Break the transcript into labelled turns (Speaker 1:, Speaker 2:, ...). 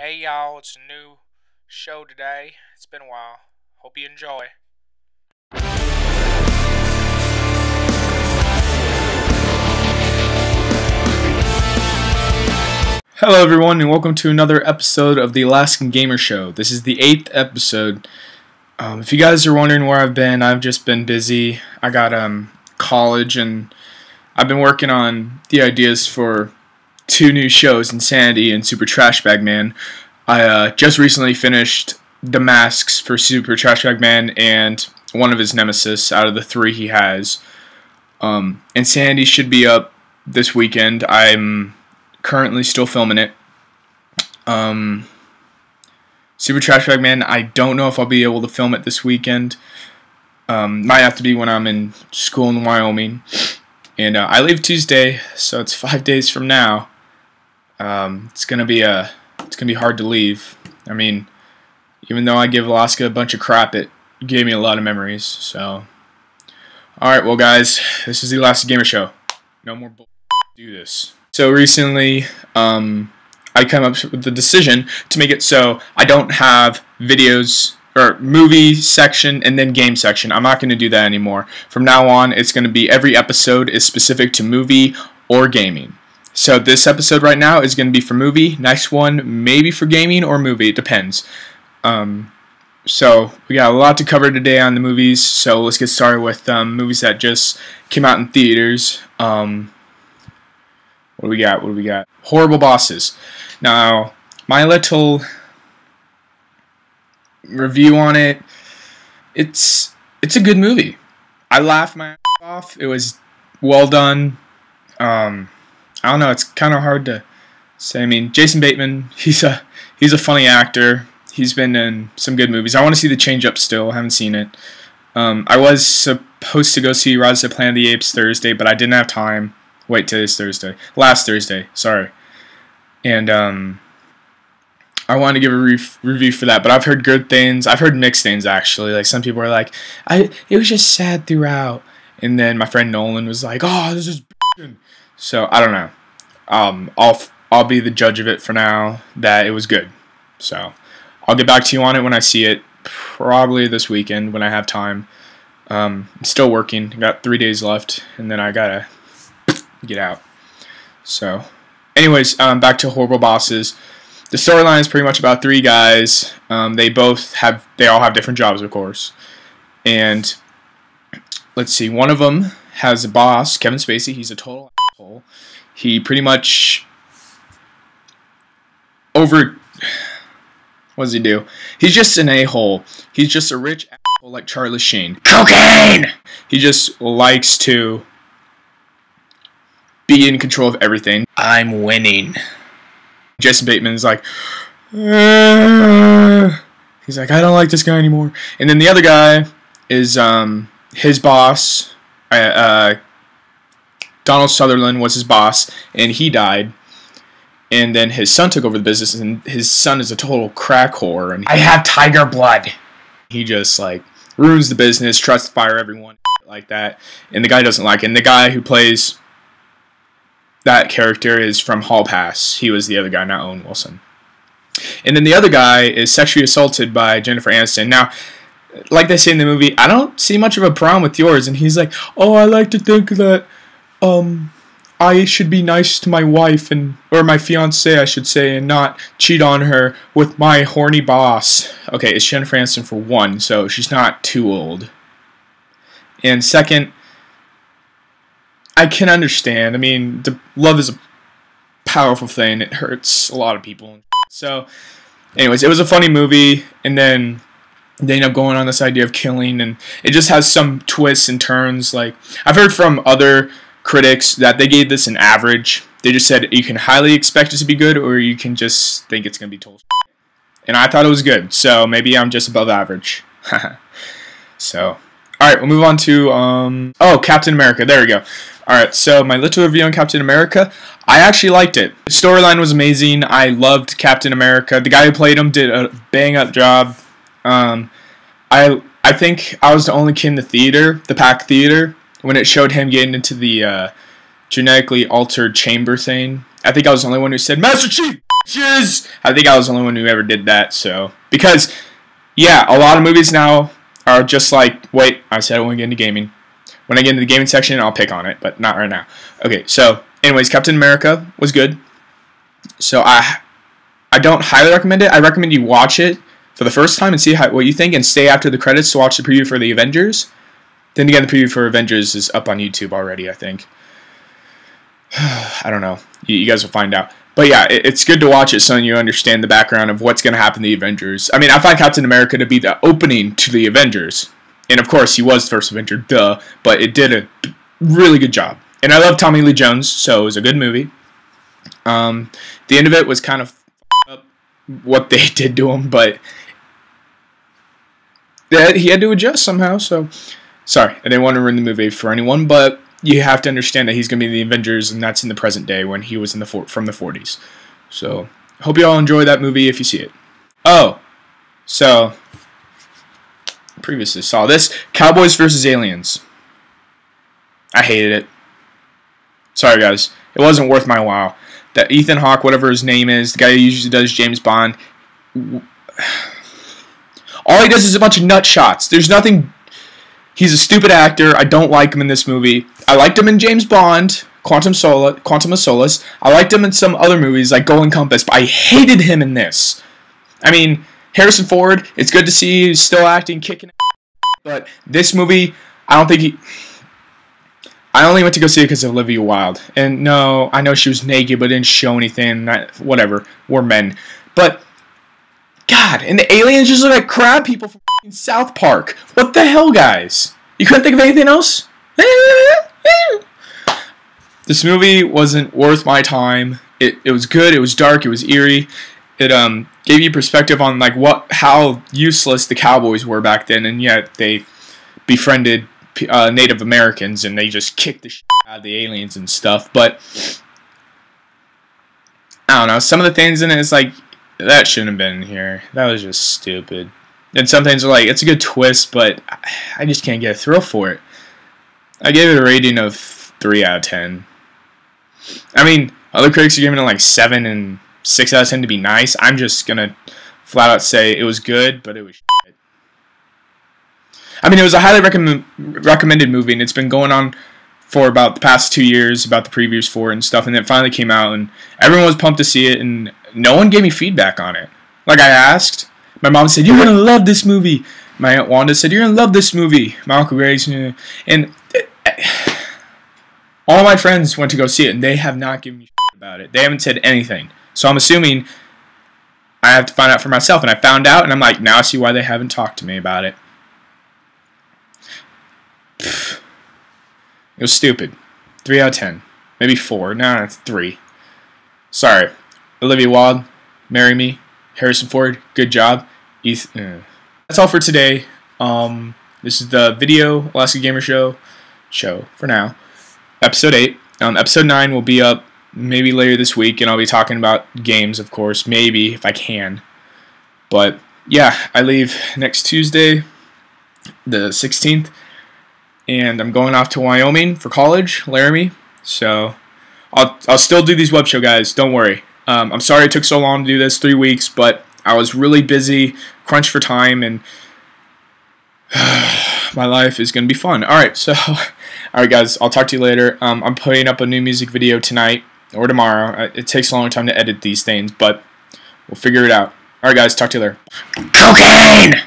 Speaker 1: Hey y'all, it's a new show today. It's been a while. Hope you enjoy.
Speaker 2: Hello, everyone, and welcome to another episode of the Alaskan Gamer Show. This is the eighth episode. Um, if you guys are wondering where I've been, I've just been busy. I got um, college, and I've been working on the ideas for two new shows, Insanity and Super Trash Bag Man. I uh, just recently finished the masks for Super Trash Bag Man and one of his nemesis out of the three he has. Um, Insanity should be up this weekend. I'm currently still filming it. Um, Super Trash Bag Man, I don't know if I'll be able to film it this weekend. Um, might have to be when I'm in school in Wyoming. And uh, I leave Tuesday, so it's five days from now. Um, it's gonna be a, it's gonna be hard to leave. I mean, even though I give Alaska a bunch of crap, it gave me a lot of memories. So, all right, well, guys, this is the Alaska Gamer Show. No more bull. Do this. So recently, um, I come up with the decision to make it so I don't have videos or movie section and then game section. I'm not going to do that anymore. From now on, it's going to be every episode is specific to movie or gaming. So this episode right now is going to be for movie. Next one maybe for gaming or movie. It depends. Um, so we got a lot to cover today on the movies. So let's get started with um, movies that just came out in theaters. Um, what do we got? What do we got? Horrible Bosses. Now, my little review on it, it's it's a good movie. I laughed my ass off. It was well done. Um, I don't know. It's kind of hard to say. I mean, Jason Bateman. He's a he's a funny actor. He's been in some good movies. I want to see the Change Up still. I haven't seen it. Um, I was supposed to go see Rise of the Planet of the Apes Thursday, but I didn't have time. Wait, today's Thursday. Last Thursday, sorry. And um, I wanted to give a re- review for that, but I've heard good things. I've heard mixed things actually. Like some people are like, "I it was just sad throughout," and then my friend Nolan was like, "Oh, this is." So I don't know. Um, I'll I'll be the judge of it for now. That it was good. So I'll get back to you on it when I see it. Probably this weekend when I have time. Um, I'm still working. got three days left, and then I gotta get out. So, anyways, um, back to horrible bosses. The storyline is pretty much about three guys. Um, they both have, they all have different jobs, of course. And let's see, one of them has a boss, Kevin Spacey. He's a total asshole. He pretty much over. What does he do? He's just an a hole. He's just a rich asshole like Charlie Sheen. Cocaine. He just likes to be in control of everything. I'm winning. Jason Bateman's like, "Uh," he's like, I don't like this guy anymore. And then the other guy is um, his boss. Uh, uh, Donald Sutherland was his boss, and he died. And then his son took over the business, and his son is a total crack whore. And I have tiger blood. He just like ruins the business, tries to fire everyone like that, and the guy doesn't like it. And the guy who plays that character is from Hall Pass. He was the other guy, not Owen Wilson. And then the other guy is sexually assaulted by Jennifer Aniston. Now, like they say in the movie, I don't see much of a problem with yours. And he's like, oh, I like to think that um, I should be nice to my wife and or my fiance, I should say, and not cheat on her with my horny boss. Okay, it's Jennifer Aniston for one, so she's not too old. And second, I can understand. I mean, the, love is a powerful thing. It hurts a lot of people. So, anyways, it was a funny movie, and then they end up going on this idea of killing, and it just has some twists and turns. Like I've heard from other critics that they gave this an average. They just said you can highly expect it to be good, or you can just think it's gonna be total. And I thought it was good, so maybe I'm just above average. so, all right, we'll move on to um, oh Captain America. There we go. Alright, so my little review on Captain America. I actually liked it. The storyline was amazing. I loved Captain America. The guy who played him did a bang up job. Um, I I think I was the only kid in the theater, the pack theater, when it showed him getting into the uh, genetically altered chamber thing. I think I was the only one who said, Master Chief! Avengers. I think I was the only one who ever did that. So because yeah, a lot of movies now are just like wait, I said I want to get into gaming. When I get into the gaming section, I'll pick on it, but not right now. Okay, so anyways, Captain America was good. So I I don't highly recommend it. I recommend you watch it for the first time and see how, what you think, and stay after the credits to watch the preview for the Avengers. Then again, the preview for Avengers is up on YouTube already. I think. I don't know. You, you, guys will find out. But yeah, it, it's good to watch it so you understand the background of what's going to happen to the Avengers. I mean, I find Captain America to be the opening to the Avengers. And of course, he was the first Avenger, duh. But it did a really good job. And I love Tommy Lee Jones, so it was a good movie. Um, the end of it was kind of what they did to him, but he had to adjust somehow. So, sorry, I didn't want to ruin the movie for anyone, but you have to understand that he's going to be in the Avengers, and that's in the present day when he was in the for- from the 40s. So, hope you all enjoy that movie if you see it. Oh, so previously saw this Cowboys versus Aliens. I hated it. Sorry, guys. It wasn't worth my while. That Ethan Hawke, whatever his name is, the guy who usually does James Bond, all he does is a bunch of nut shots. There's nothing. He's a stupid actor. I don't like him in this movie. I liked him in James Bond, Quantum Sola, Quantum of Solace. I liked him in some other movies like Golden Compass, but I hated him in this. I mean, Harrison Ford. It's good to see he's still acting, kicking. But this movie, I don't think he. I only went to go see it because of Olivia Wilde. And no, I know she was naked, but didn't show anything. whatever. We're men. But, God, and the aliens just look like crab people from South Park. What the hell, guys? You couldn't think of anything else? this movie wasn't worth my time. It, it was good. It was dark. It was eerie. It um gave you perspective on like what how useless the Cowboys were back then, and yet they befriended uh, Native Americans and they just kicked the shit out of the aliens and stuff. But I don't know. Some of the things in it is like that shouldn't have been here. That was just stupid. And some things are like it's a good twist, but I just can't get a thrill for it. I gave it a rating of three out of ten. I mean, other critics are giving it like seven and six out of ten to be nice. I'm just gonna flat out say it was good, but it was. Shit. I mean, it was a highly recommend, recommended movie, and it's been going on for about the past two years, about the previews for it and stuff, and it finally came out, and everyone was pumped to see it, and no one gave me feedback on it. Like I asked, my mom said, "You're gonna love this movie." My aunt Wanda said, "You're gonna love this movie." My uncle Grace, and uh, all my friends went to go see it, and they have not given me about it. They haven't said anything. So I'm assuming I have to find out for myself, and I found out, and I'm like, now I see why they haven't talked to me about it. It was stupid. 3 out of 10. Maybe 4. No, it's 3. Sorry. Olivia Wilde, Marry Me. Harrison Ford, good job. Eth- uh. That's all for today. Um, this is the video Alaska Gamer Show show for now. Episode 8. Um, episode 9 will be up maybe later this week, and I'll be talking about games, of course, maybe if I can. But yeah, I leave next Tuesday, the 16th and I'm going off to Wyoming for college, Laramie. So I'll, I'll still do these web show guys. Don't worry. Um, I'm sorry it took so long to do this, three weeks, but I was really busy, crunched for time, and my life is going to be fun. All right, so, all right, guys, I'll talk to you later. Um, I'm putting up a new music video tonight or tomorrow. Uh, it takes a long time to edit these things, but we'll figure it out. All right, guys, talk to you later. Cocaine!